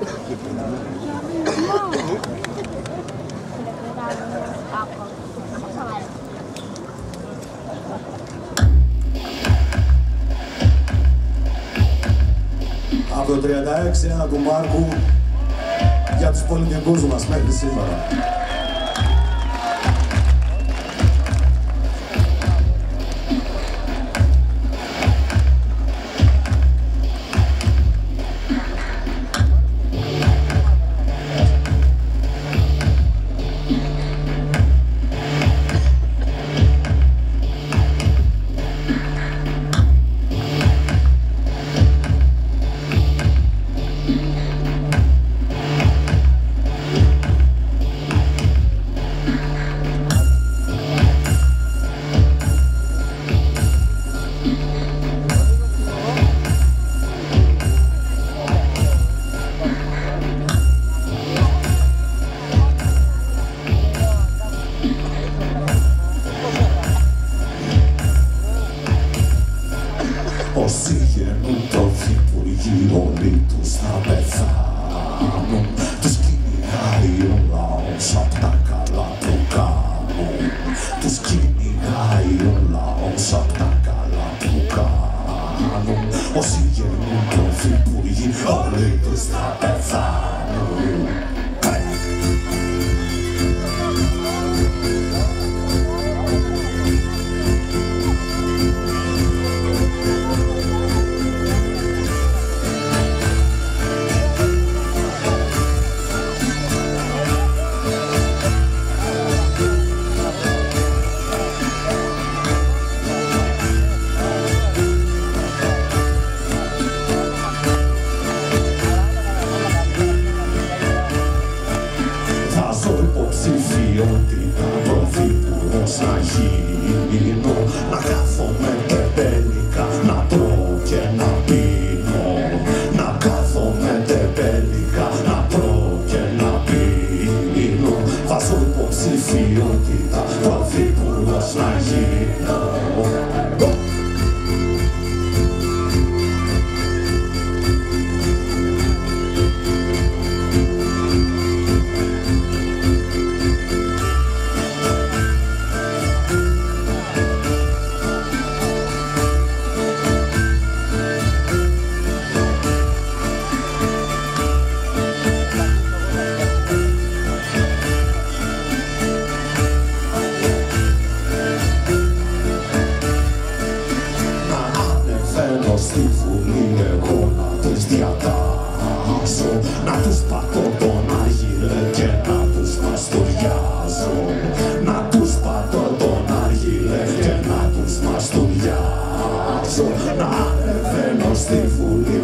Από το 36 ένα του Μάρκου για τους πολιτικούς μας μέχρι σήμερα. sakakala pukanu Osijenu profi puji, olitus na pezanu πρωθυπουργός να γίνω Να κάθομαι τεμπέλικα, να τρώω και να πίνω. Να κάθομαι τεμπέλικα, να τρώω και να πίνω. Βάζω υποψηφιότητα πρωθυπουργός να γίνω Να τους παντοτοναργύρε και να τους μαστουριάζω. Να τους παντοτοναργύρε και να τους μαστουριάζω. Να ανεβαίνω στη βουλή